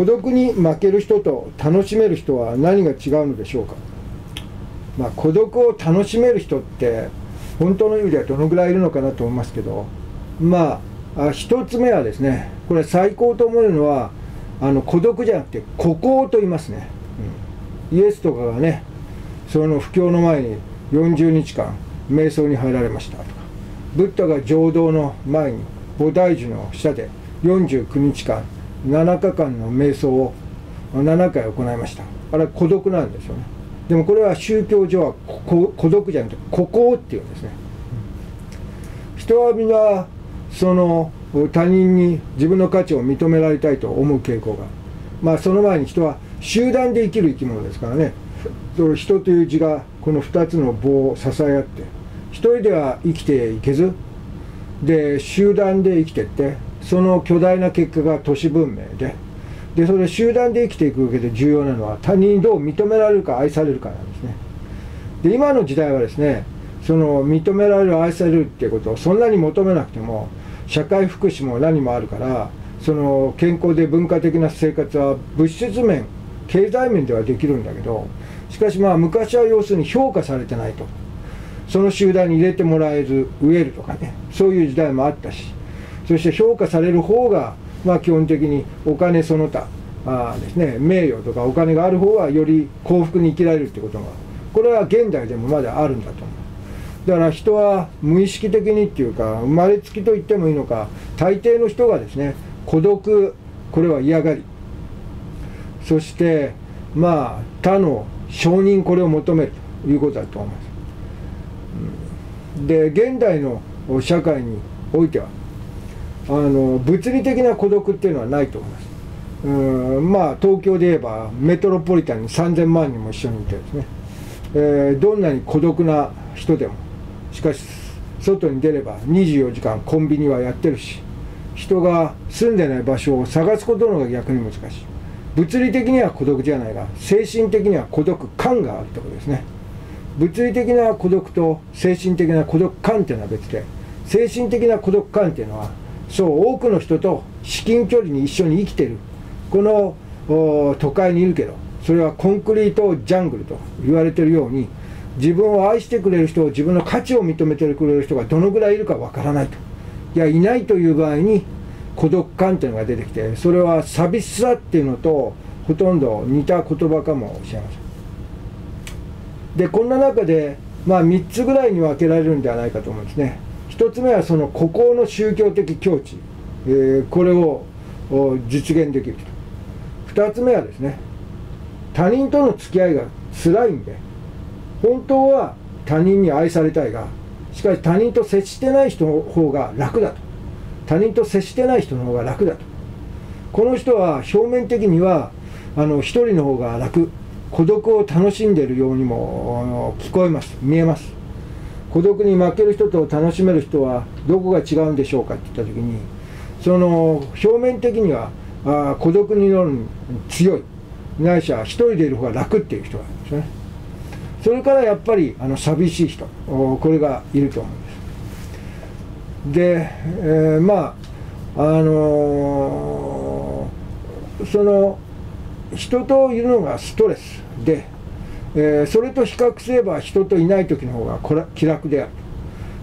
孤独に負ける人と楽しめる人は何が違うのでしょうか、まあ、孤独を楽しめる人って本当の意味ではどのぐらいいるのかなと思いますけどまあ一つ目はですねこれ最高と思えるのはあの孤独じゃなくて孤高と言いますね、うん、イエスとかがねその布教の前に40日間瞑想に入られました。とかブッダが浄土の前に菩提樹の下で49日間7日間の瞑想を7回行いました。あれは孤独なんですよね。でもこれは宗教上は孤独じゃなくて孤高っていうんですね。人は皆その他人に自分の価値を認められたいと思う傾向が。まあその前に人は集団で生きる生き物ですからね。人という字がこの2つの棒を支え合って一人では生きていけずで集団で生きてってその巨大な結果が都市文明ででそれ集団で生きていく上で重要なのは他人にどう認められるか愛されるかなんですね。で今の時代はですねその認められる愛されるっていうことをそんなに求めなくても社会福祉も何もあるからその健康で文化的な生活は物質面経済面ではできるんだけどしかしまあ昔は要するに評価されてないと。その集団に入れてもらえず植えるとかねそういう時代もあったしそして評価される方がまあ基本的にお金その他あですね名誉とかお金がある方がより幸福に生きられるってことがこれは現代でもまだあるんだと思う。だから人は無意識的にっていうか生まれつきと言ってもいいのか大抵の人がですね孤独これは嫌がり。そしてまあ他の承認これを求めるということだと思います。で現代の社会においてはあの物理的な孤独っていうのはないと思います。うんまあ東京で言えばメトロポリタンに3000万人も一緒にいてですね、えー、どんなに孤独な人でもしかし外に出れば24時間コンビニはやってるし人が住んでない場所を探すことの方が逆に難しい。物理的には孤独じゃないが精神的には孤独感があるということですね。物理的な孤独と精神的な孤独感っていうのは別で精神的な孤独感っていうのはそう多くの人と至近距離に一緒に生きてる。この都会にいるけどそれはコンクリートジャングルと言われてるように自分を愛してくれる人を自分の価値を認めてくれる人がどのぐらいいるかわからないと。いやいないという場合に孤独感っていうのが出てきてそれは寂しさっていうのとほとんど似た言葉かもしれません。でこんな中でまあ3つぐらいに分けられるんではないかと思うんですね。1つ目はその孤高の宗教的境地、えー、これを実現できると。2つ目はですね他人との付き合いが辛いんで本当は他人に愛されたいがしかし他人と接してない人の方が楽だと。他人と接してない人の方が楽だと。この人は表面的にはあの一人の方が楽。孤独を楽しんでいるようにも聞こえます。見えます。孤独に負ける人と楽しめる人はどこが違うんでしょうかって言った時にその表面的にはあ孤独になる強い。ないしは一人でいる方が楽っていう人がいるんですね。それからやっぱりあの寂しい人。これがいると思うんです。で、えー、まああのー、その人といるのがストレスで、えー、それと比較すれば人といない時の方が気楽である。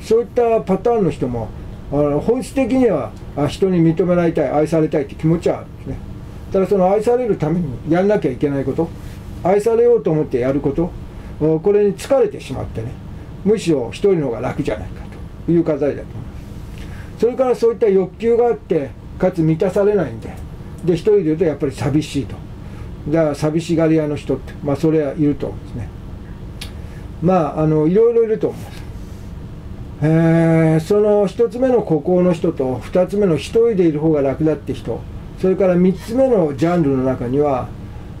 そういったパターンの人もあの本質的には人に認められたい愛されたいって気持ちはあるんですね。ただその愛されるためにやんなきゃいけないこと愛されようと思ってやることこれに疲れてしまってねむしろ一人の方が楽じゃないかという課題だと思います。それからそういった欲求があってかつ満たされないんでで一人でいるとやっぱり寂しいと。だから寂しがり屋の人ってまあそれはいると思うんですね。まああのいろいろいると思います。えー、その1つ目の孤高の人と2つ目の1人でいる方が楽だって人それから3つ目のジャンルの中には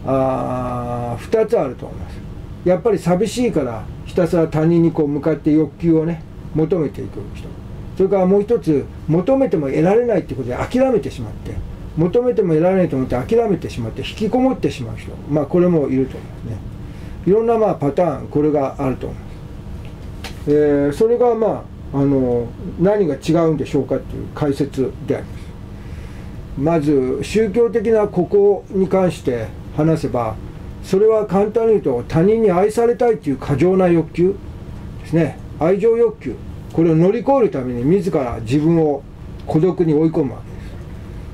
あ2つあると思います。やっぱり寂しいからひたすら他人にこう向かって欲求をね求めていく人。それからもう一つ求めても得られないってことで諦めてしまって求めても得られないと思って諦めてしまって引きこもってしまう人。まあこれもいると思いますね。いろんなまあパターンこれがあると思います、えー、それがまああの何が違うんでしょうかっていう解説であります、まず宗教的なここに関して話せばそれは簡単に言うと他人に愛されたいという過剰な欲求ですね。愛情欲求。これを乗り越えるために自ら自分を孤独に追い込むわけ。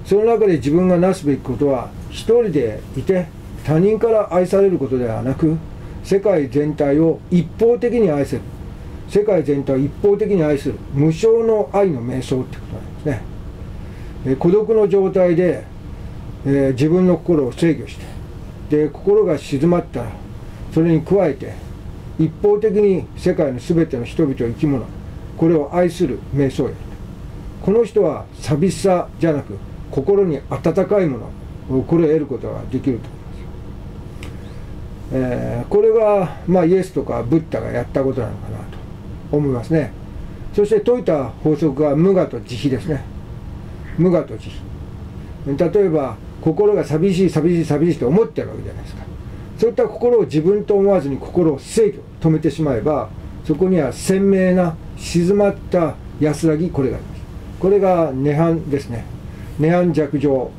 その中で自分がなすべきことは一人でいて他人から愛されることではなく世界全体を一方的に愛せる。世界全体を一方的に愛する。無償の愛の瞑想ってことなんですね、え孤独の状態で、えー、自分の心を制御してで心が静まったらそれに加えて一方的に世界の全ての人々生き物これを愛する瞑想やこの人は寂しさじゃなく心に温かいものこれを得ることができると思います、えー、これが、まあ、イエスとかブッダがやったことなのかなと思いますね。そして解いた法則が無我と慈悲ですね。無我と慈悲。例えば心が寂しい寂しい寂しいと思ってるわけじゃないですか。そういった心を自分と思わずに心を制御止めてしまえばそこには鮮明な静まった安らぎこれがあります。これが涅槃ですね。涅槃弱情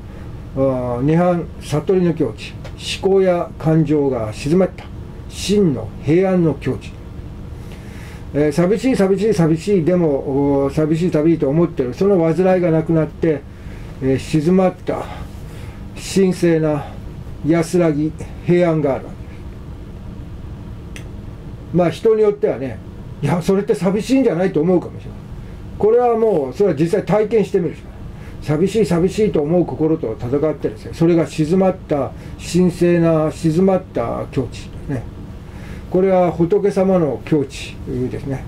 涅槃悟りの境地思考や感情が静まった真の平安の境地。えー、寂しい寂しい寂しいでも寂しい寂しいと思ってる。その煩いがなくなって、えー、静まった神聖な安らぎ平安があるわけ。ですまあ人によってはねいやそれって寂しいんじゃないと思うかもしれない。これはもうそれは実際体験してみるし寂しい寂しいと思う心と戦ってですねそれが静まった神聖な静まった境地。ね。これは仏様の境地ですね、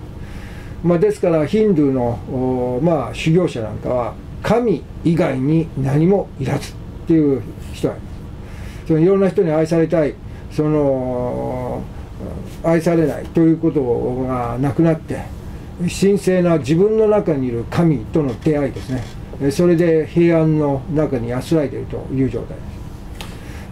まあ、ですからヒンドゥーの、まあ、修行者なんかは神以外に何もいらずっていう人はいます。そのいろんな人に愛されたいその愛されないということがなくなって神聖な自分の中にいる神との出会いですね。それで平安の中に安らいでいるという状態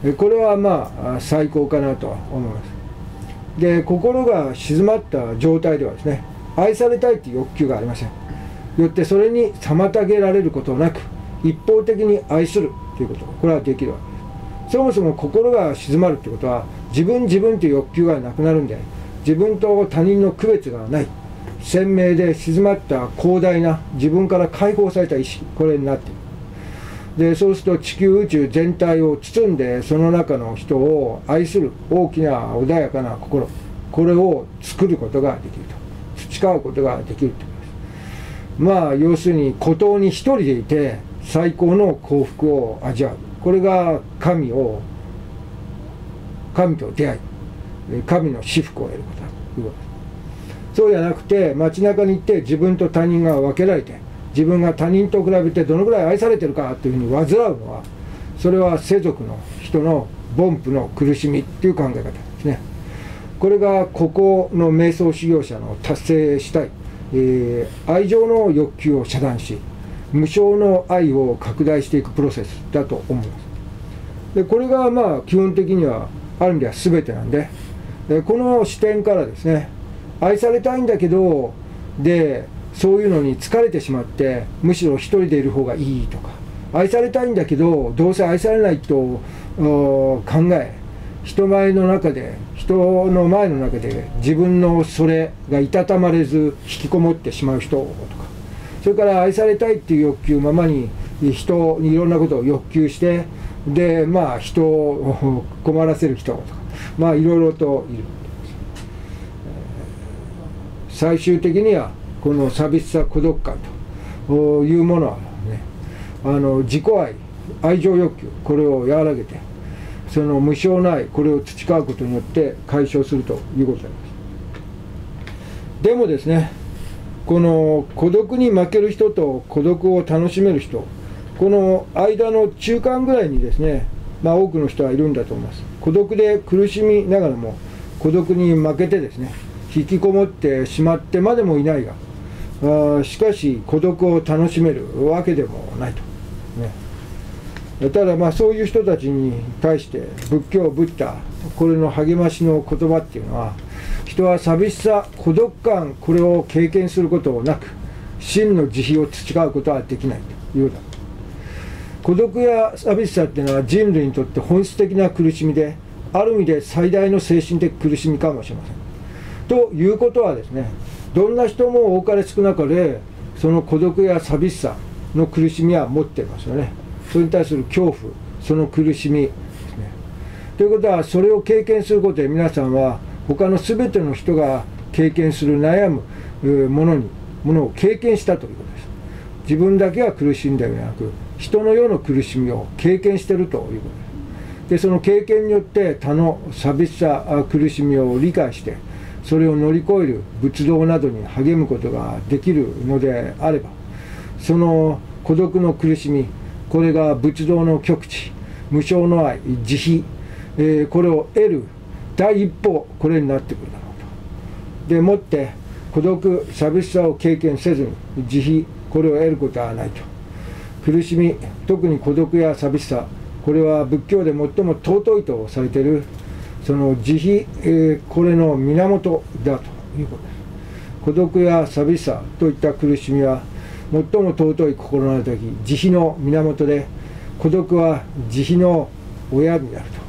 です。これはまあ最高かなと思います。で心が静まった状態ではですね愛されたいという欲求がありません。よってそれに妨げられることなく一方的に愛するということ。これはできるわけです。そもそも心が静まるということは自分自分という欲求がなくなるんで自分と他人の区別がない。鮮明で静まった広大な自分から解放された意識これになっている。でそうすると地球宇宙全体を包んでその中の人を愛する大きな穏やかな心。これを作ることができると。培うことができるということです。まあ要するに孤島に一人でいて最高の幸福を味わう。これが神を神と出会い神の至福を得ることだということです。そうじゃなくて街中に行って自分と他人が分けられて自分が他人と比べてどのぐらい愛されてるかというふうに患うのはそれは世俗の人の凡夫の苦しみっていう考え方ですね。これがここの瞑想修行者の達成したい、えー、愛情の欲求を遮断し無償の愛を拡大していくプロセスだと思います。でこれがまあ基本的にはある意味では全てなんででこの視点からですね愛されたいんだけどでそういうのに疲れてしまってむしろ一人でいる方がいいとか。愛されたいんだけどどうせ愛されないと考え人前の中で人の前の中で自分のそれがいたたまれず引きこもってしまう人とか。それから愛されたいっていう欲求ままに人にいろんなことを欲求してでまあ人を困らせる人とかまあいろいろといる。最終的にはこの寂しさ孤独感というものはねあの自己愛愛情欲求これを和らげてその無償な愛これを培うことによって解消するということであります。でもですねこの孤独に負ける人と孤独を楽しめる人この間の中間ぐらいにですねまあ多くの人はいるんだと思います。孤独で苦しみながらも孤独に負けてですね引きこもってしまってまでもいないがあしかし孤独を楽しめるわけでもないと、ね、ただまあそういう人たちに対して仏教ブッダこれの励ましの言葉っていうのは人は寂しさ孤独感これを経験することなく真の慈悲を培うことはできないというだ孤独や寂しさっていうのは人類にとって本質的な苦しみである意味で最大の精神的苦しみかもしれません。ということはですねどんな人も多かれ少なかれその孤独や寂しさの苦しみは持ってますよね。それに対する恐怖その苦しみですね。ということはそれを経験することで皆さんは他の全ての人が経験する悩むものにものを経験したということです。自分だけは苦しんではなく人の世の苦しみを経験してるということです。でその経験によって他の寂しさ苦しみを理解してそれを乗り越える仏道などに励むことができるのであればその孤独の苦しみこれが仏道の極地無償の愛慈悲、えー、これを得る第一歩これになってくるだろうと。でもって孤独寂しさを経験せずに慈悲これを得ることはないと。苦しみ特に孤独や寂しさこれは仏教で最も尊いとされているその慈悲、えー、これの源だということです。孤独や寂しさといった苦しみは最も尊い心の時慈悲の源で孤独は慈悲の親になると。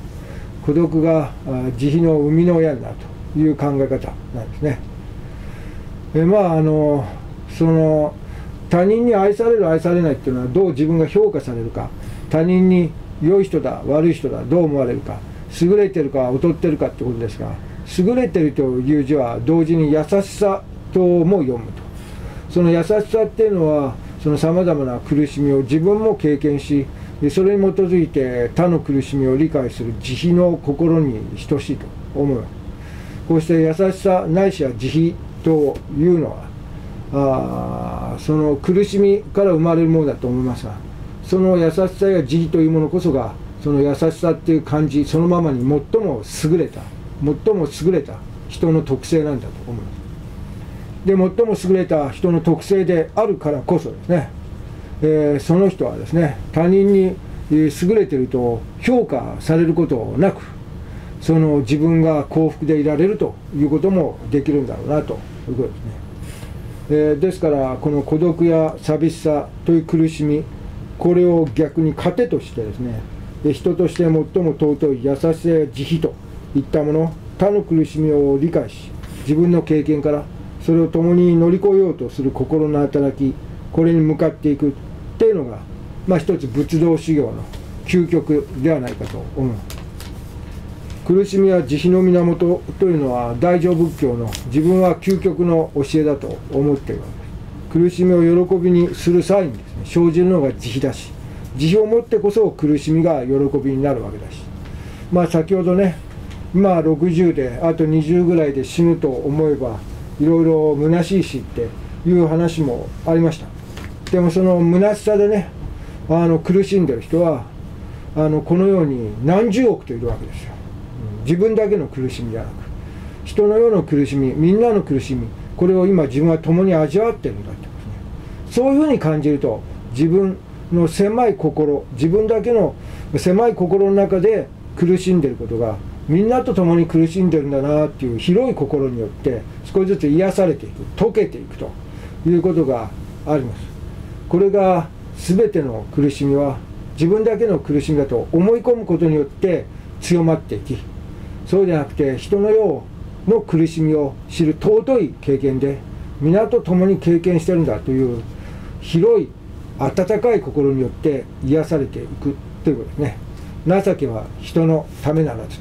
孤独が慈悲の生みの親になるという考え方なんですね。えまああのその他人に愛される愛されないっていうのはどう自分が評価されるか他人に良い人だ悪い人だどう思われるか優れてるか劣ってるかってことですが優れてるという字は同時に優しさとも読むとその優しさっていうのはそのさまざまな苦しみを自分も経験しそれに基づいて他の苦しみを理解する慈悲の心に等しいと思うこうして優しさないしは慈悲というのはあその苦しみから生まれるものだと思いますがその優しさや慈悲というものこそがその優しさっていう感じそのままに最も優れた最も優れた人の特性なんだと思いますで最も優れた人の特性であるからこそですね、えー、その人はですね他人に優れてると評価されることなくその自分が幸福でいられるということもできるんだろうなということですね、えー、ですからこの孤独や寂しさという苦しみこれを逆に糧としてですねで人として最も尊い優しさや慈悲といったもの他の苦しみを理解し自分の経験からそれを共に乗り越えようとする心の働きこれに向かっていくっていうのが、まあ、一つ仏道修行の究極ではないかと思う。苦しみや慈悲の源というのは大乗仏教の自分は究極の教えだと思っているわけです。苦しみを喜びにする際にですね生じるのが慈悲だし慈悲をもってこそ苦しみが喜びになるわけだし。まあ先ほどね今60であと20ぐらいで死ぬと思えばいろいろ虚しいしっていう話もありました。でもその虚しさでねあの苦しんでる人はあのこのように何十億といるわけですよ。自分だけの苦しみじゃなく人の世の苦しみみんなの苦しみこれを今自分は共に味わってるんだってことね。そういうふうに感じると自分の狭い心自分だけの狭い心の中で苦しんでることがみんなと共に苦しんでるんだなっていう広い心によって少しずつ癒されていく溶けていくということがあります。これが全ての苦しみは自分だけの苦しみだと思い込むことによって強まっていきそうじゃなくて人の世の苦しみを知る尊い経験で皆と共に経験してるんだという広い温かい心によって癒されていくということですね。情けは人のためならず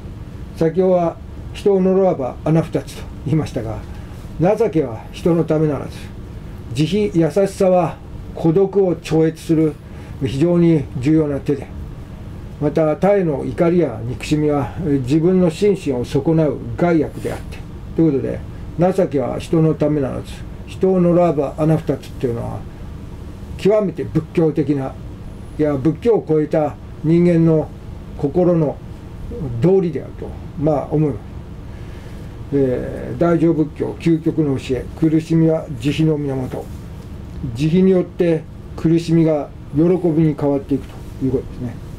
先ほどは人を呪わば穴二つと言いましたが情けは人のためならず。慈悲優しさは孤独を超越する。非常に重要な手で。また他への怒りや憎しみは自分の心身を損なう害悪であって。ということで情けは人のためならず人を呪わば穴二つっていうのは極めて仏教的ないや仏教を超えた人間の心の道理であるとまあ思います、えー、大乗仏教究極の教え苦しみは慈悲の源。慈悲によって苦しみが喜びに変わっていくということですね。